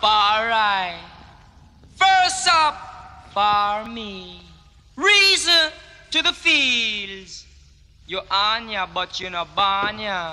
far right. First up, for me. Reason to the fields. You Anya, but you no Banya.